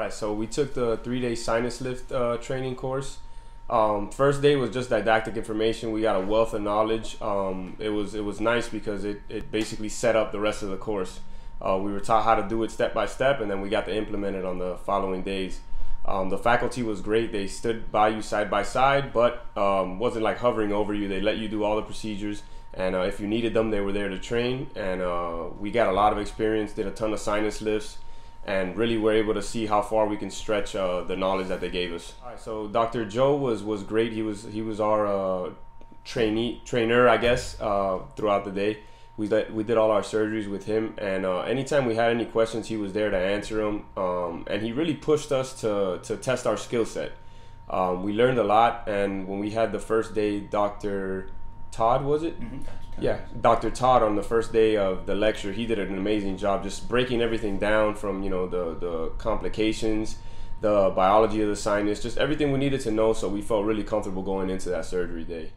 right, so we took the three-day sinus lift uh, training course. Um, first day was just didactic information. We got a wealth of knowledge. Um, it was it was nice because it, it basically set up the rest of the course. Uh, we were taught how to do it step by step, and then we got to implement it on the following days. Um, the faculty was great. They stood by you side by side, but um, wasn't like hovering over you. They let you do all the procedures, and uh, if you needed them, they were there to train. And uh, we got a lot of experience. Did a ton of sinus lifts and really we were able to see how far we can stretch uh, the knowledge that they gave us. All right, so Dr. Joe was was great. He was he was our uh, trainee trainer, I guess, uh, throughout the day. We did, we did all our surgeries with him, and uh, anytime we had any questions, he was there to answer them. Um, and he really pushed us to to test our skill set. Um, we learned a lot, and when we had the first day, Dr. Todd was it? Mm-hmm. Yeah, Dr. Todd on the first day of the lecture, he did an amazing job just breaking everything down from you know the the complications, the biology of the sinus, just everything we needed to know. So we felt really comfortable going into that surgery day.